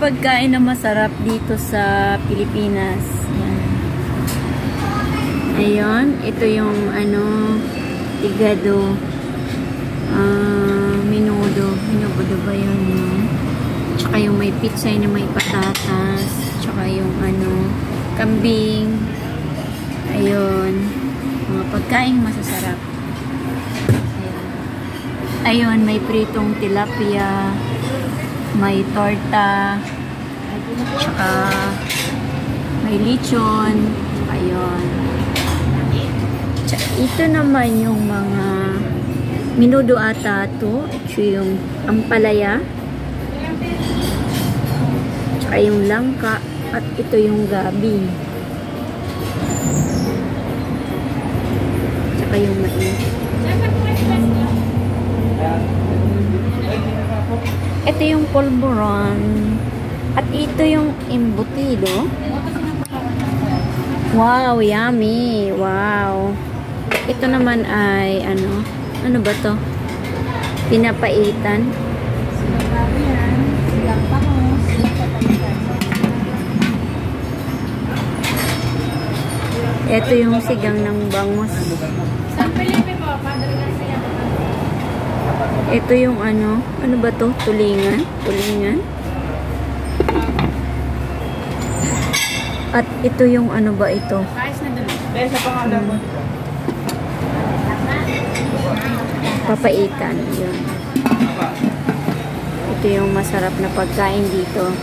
pagkain na masarap dito sa Pilipinas. Yan. Ayun, ito yung ano, tigado. Ah, minudo. Minudo ba yun? Yun. Tsaka yung may pizza na may patatas. Tsaka yung ano, kambing. Ayun. Mga pagkain masasarap. Ayun. Ayun, may pritong tilapia. May torta. Tsaka may lechon. Tsaka yun. Ito naman yung mga minudo ata to. Ito yung ampalaya. Tsaka yung langka. At ito yung gabi. Tsaka yung mais. Ito yung polvoron. At ito yung embutido. Wow, yummy. Wow. Ito naman ay ano, ano ba to? Pinapaitan. Ito yung sigang ng bangus. Ito yung ano, ano ba to? Tulingan? Tulingan? At ito yung ano ba ito? Hmm. Papaitan. Yun. Ito yung masarap na pagkain dito.